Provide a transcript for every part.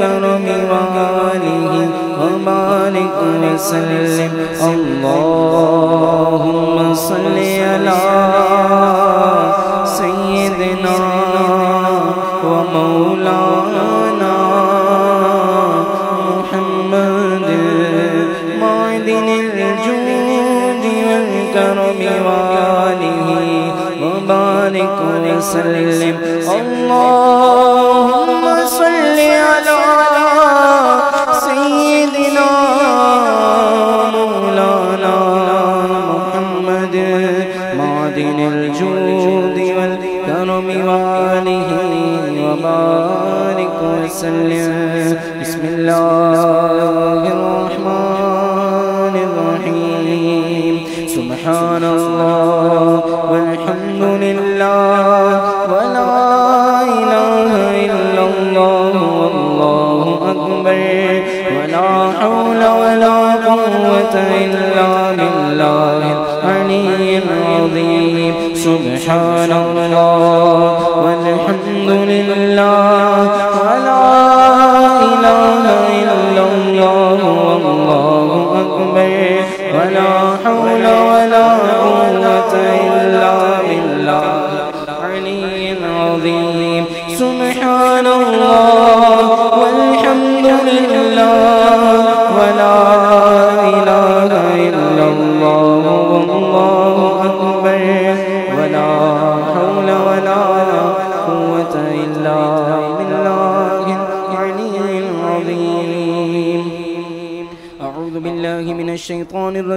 والكرم وآله وبارك وسلم. اللهم صل على سيدنا ومولانا محمد. معدن الجود والكرم وآله وبارك وسلم. معدن الجود والكرم وآله وبارك وسلم. بسم الله الرحمن الرحيم. سبحان الله والحمد لله ولا إله إلا الله والله أكبر. ولا حول ولا قوة إلا سبحان الله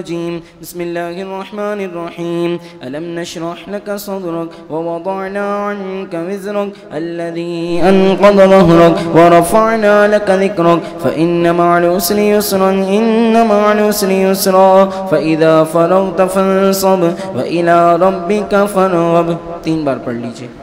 الرجيم. بسم الله الرحمن الرحيم. ألم نشرح لك صدرك ووضعنا عنك وزرك الذي أنقض ظهرك ورفعنا لك ذكرك. فإن مع العسر يسرا إن مع العسر يسرا. فإذا فرغت فانصب وإلى ربك فارغب. تین بار پڑھ لیجئے۔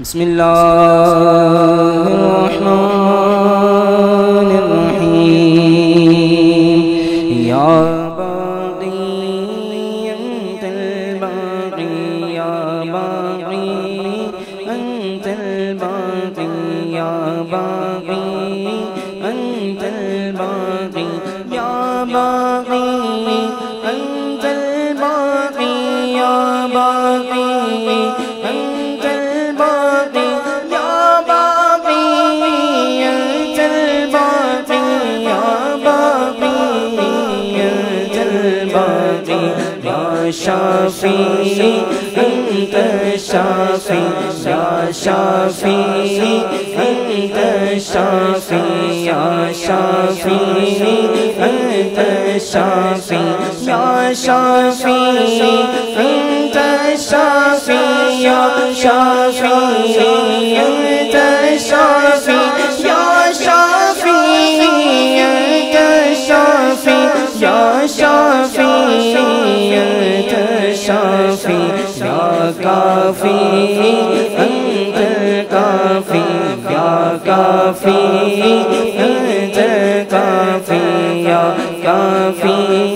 بسم اللہ یا شافی، انت شافی، یا شافی، انت شافی، یا شافی، انت شافی، یا شافی، انت شافی، یا شافی، انت شافی کافی انت کافی یا کافی۔ انت کافی یا کافی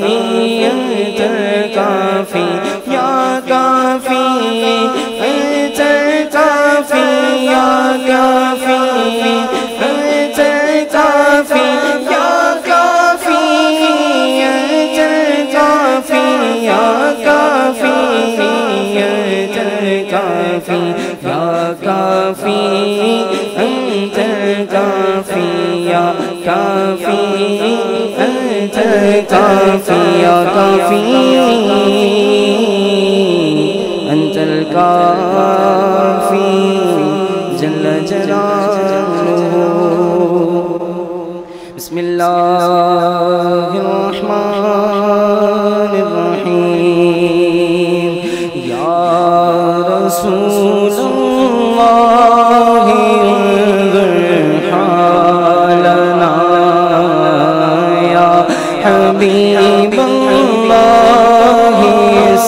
كافي أنت الكافي جل جلاله. بسم الله الرحمن الرحيم. يا رسول الله انظر حالنا يا حبيب.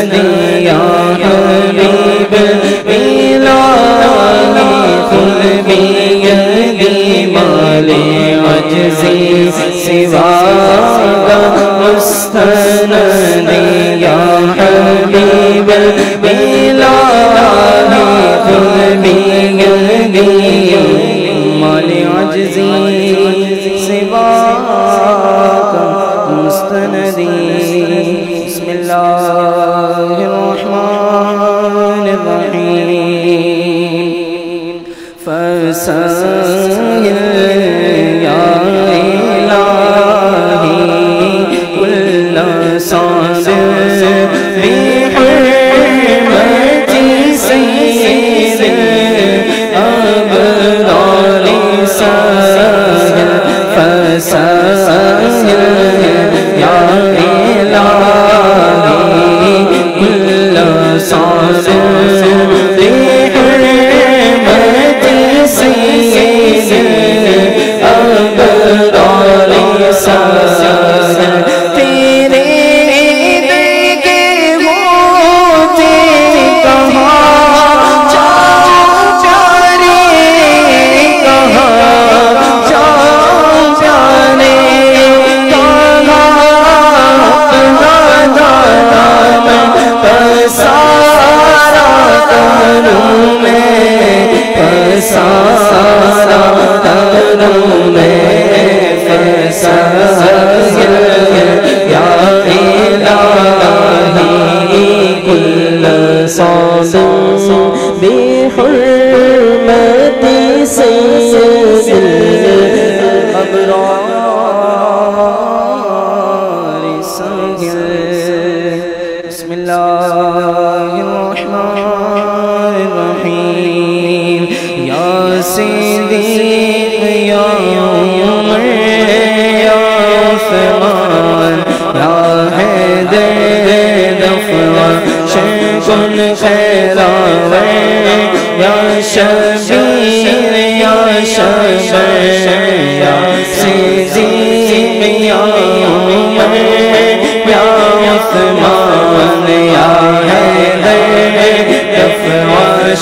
Krishna dinh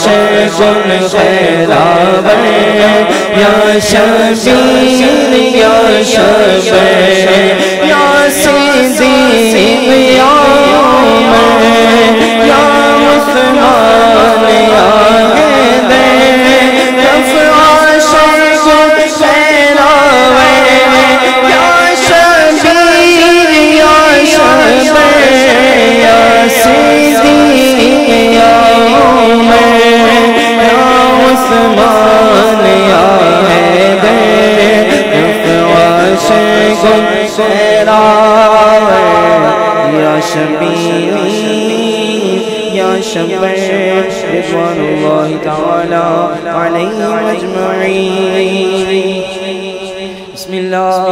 دفوة شيخ یا يا شبير یا شبير يا سيدي عثمان يا حيدر رضوان الله تعالى عليهم أجمعين بسم الله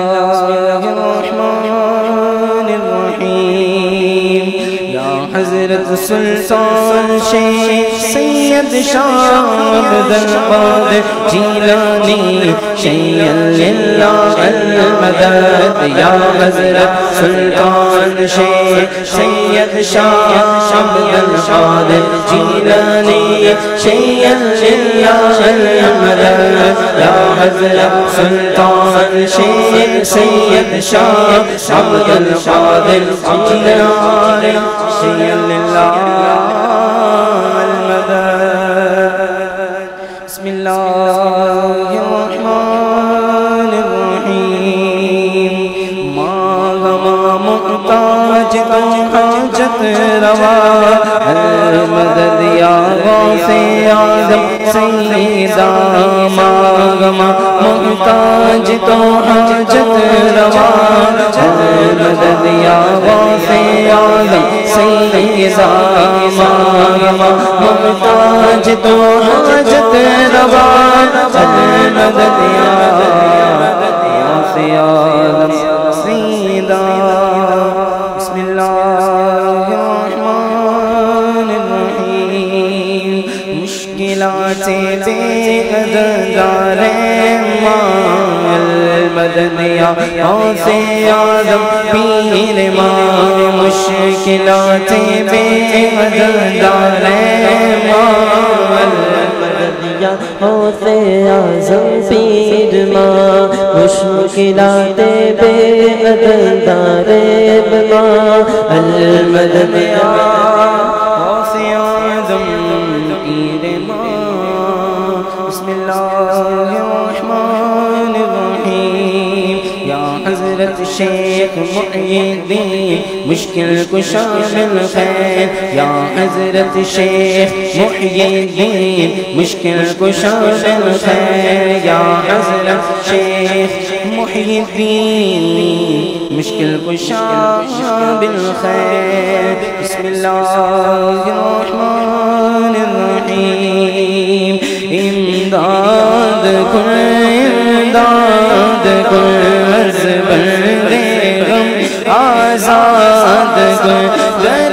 الرحمن الرحيم يا حضرت سلطان شيخ سيد شاه عبد القادر جيلاني شيئا لله المدد يا حضرت سلطان شيخ سيد شاه عبد القادر جيلاني شيئا لله المدد يا حضرت سلطان شيخ سيد شاه عبد القادر جيلاني شيئا لله بسم الرحمن الرحيم ما غما محتاج تو حاجت روا یا غوث آدم سیدہ ما غما محتاج تو حاجت روا المدد یا غوث آدم سیدہ ما غما محتاج تو حاجت روا المدد یا غوث آدم سیدہ مشکلات بے ماں المدد یا آدم پیر ماں مشکلات بے قدر ماں یا ہوتے آزم پیر ماں مشکلات بے عدل دارب ماں المدد حضرت شیخ محی الدین مشکل کشا بالخیر یا حضرت شیخ محی الدین مشکل کشا بالخیر یا حضرت شیخ محی الدین مشکل کشا بالخیر بسم اللہ الرحمن الرحیم۔ امداد کن امداد کن عرض غم آزاد گزر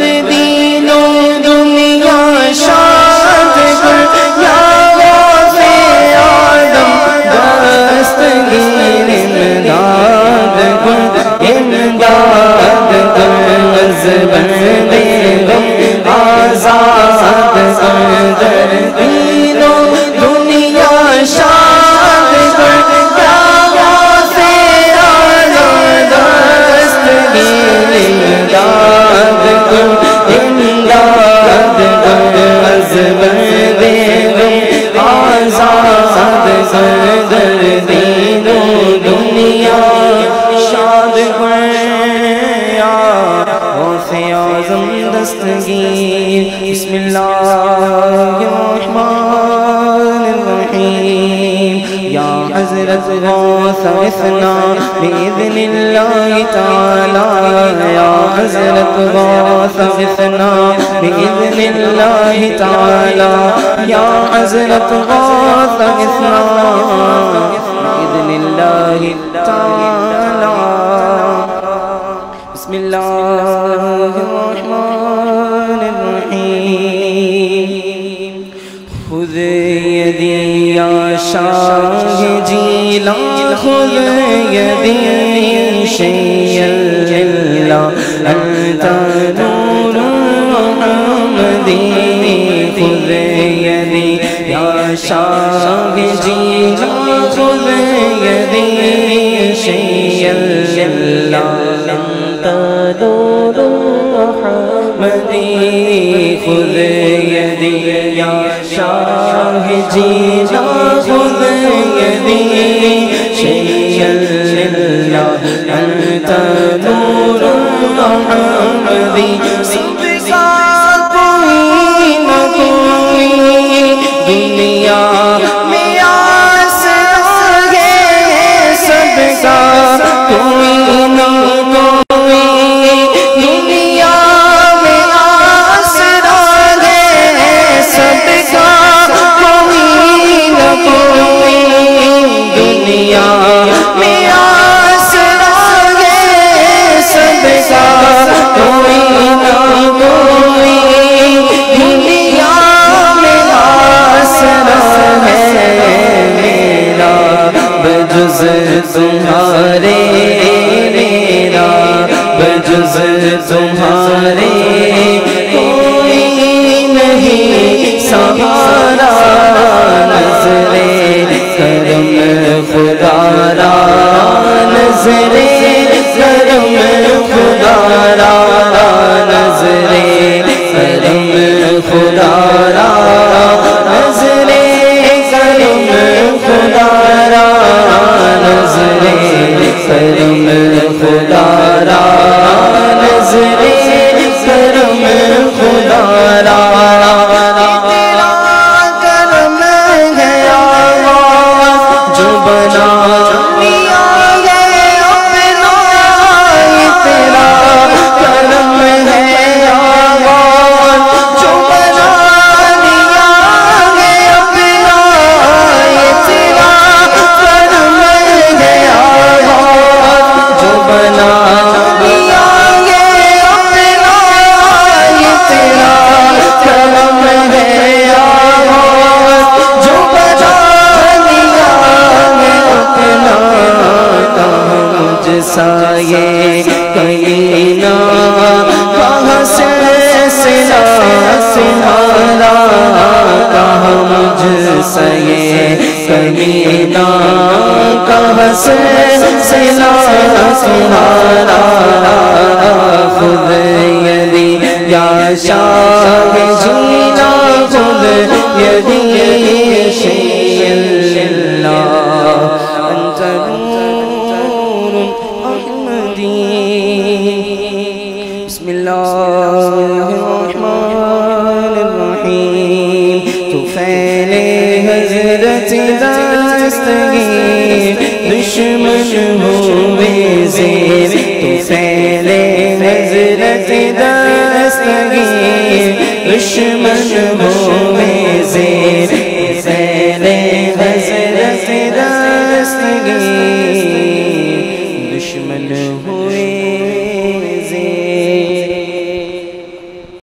دنیا شاد اعظم دستگیر۔ بسم اللہ الرحمن الرحیم۔ یا حضرت غوث غثنا بإذن اللہ تعالی۔ یا حضرت غوث غثنا بإذن اللہ تعالی۔ یا حضرت غوث غثنا بإذن اللہ تعالی۔ بسم الله الرحمن الرحيم. خذ يدي يا شاه جيلا خذ يدي شيء جلا أنت نور محمدي خذ يدي يا شاه جيلا خذ يدي شيء جلا بتا دو نور مدی خود یدی یا شاہ جینا خود یدی شیء اللہ انت نور محمدی، سب کا تمہارے میرا، بجز تمہارے، کوئی نہیں، سہارا، نظر کرم خدا را نظر کرم خدا را خدا را دشمن